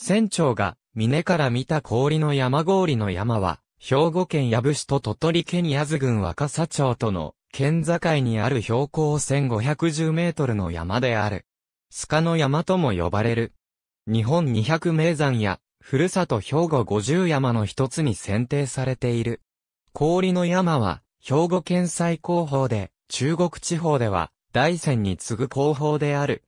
船長が、峰から見た氷の山氷の山は、兵庫県矢部市と鳥取県八頭郡若狭町との県境にある標高1510メートルの山である。スカの山とも呼ばれる。日本200名山や、ふるさと兵庫50山の一つに選定されている。氷の山は、兵庫県最高峰で、中国地方では、大山に次ぐ高峰である。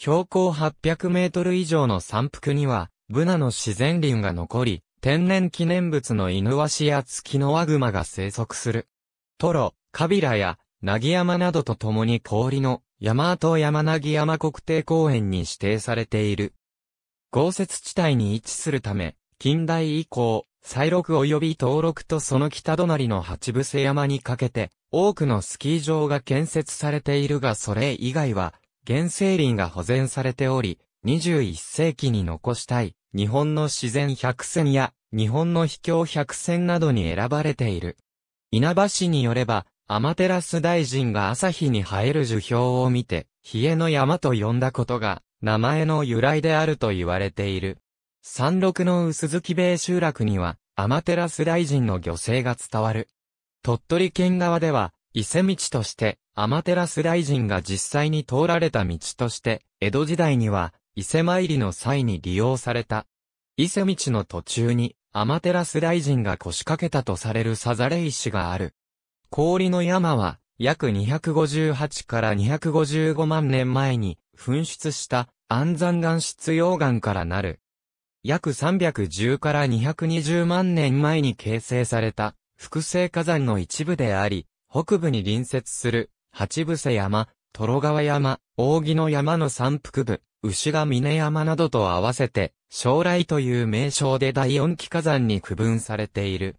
標高800メートル以上の山腹には、ブナの自然林が残り、天然記念物の犬ワシやツキノワグマが生息する。トロ、カビラや、ナギ山などと共に氷の山跡山ナギ山国定公園に指定されている。豪雪地帯に位置するため、近代以降、再録及び登録とその北隣の八伏山にかけて、多くのスキー場が建設されているがそれ以外は、原生林が保全されており、21世紀に残したい日本の自然百選や日本の秘境百選などに選ばれている。稲葉氏によれば、アマテラス大臣が朝日に生える樹氷を見て、冷えの山と呼んだことが、名前の由来であると言われている。山麓の薄月米集落には、アマテラス大臣の漁船が伝わる。鳥取県側では、伊勢道として、アマテラス大臣が実際に通られた道として、江戸時代には、伊勢参りの際に利用された。伊勢道の途中に、アマテラス大臣が腰掛けたとされるサザレ石がある。氷の山は、約258から255万年前に噴出した安山岩質溶岩からなる。約310から220万年前に形成された複製火山の一部であり、北部に隣接する八伏山、ト川山、扇の山の山腹部、牛が峰山などと合わせて、将来という名称で第四期火山に区分されている。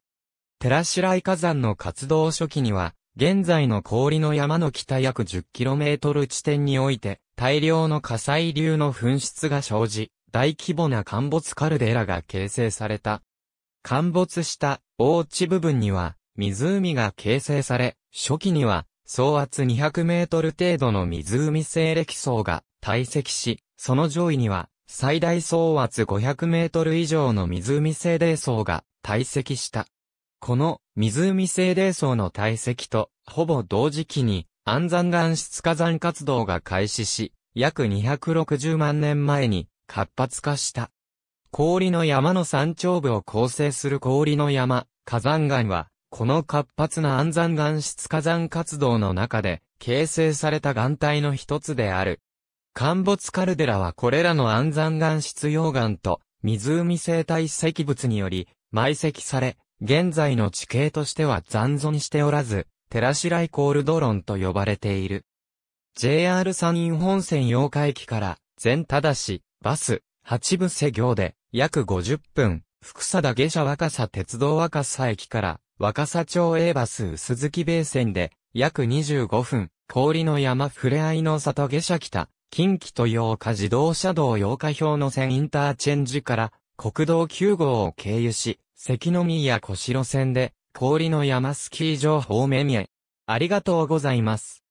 寺白井火山の活動初期には、現在の氷の山の北約 10km 地点において、大量の火砕流の噴出が生じ、大規模な陥没カルデラが形成された。陥没した大地部分には、湖が形成され、初期には、総圧200メートル程度の湖西暦層が堆積し、その上位には、最大総圧500メートル以上の湖西泥層が堆積した。この湖西泥層の堆積とほぼ同時期に安山岩質火山活動が開始し、約260万年前に活発化した。氷の山の山頂部を構成する氷の山、火山岩は、この活発な安山岩質火山活動の中で形成された岩体の一つである。陥没カルデラはこれらの安山岩質溶岩と湖生態石物により埋積され、現在の地形としては残存しておらず、寺白イコールドロンと呼ばれている。JR 山陰本線八日駅から全ただし、バス、八部瀬行で約50分、福貞下車若狭鉄道若狭駅から若狭町 A バス薄月米線で約25分、氷の山ふれあいの里下車北、近畿と八日自動車道八日表の線インターチェンジから国道9号を経由し、関宮小城線で氷の山スキー場方面へ。ありがとうございます。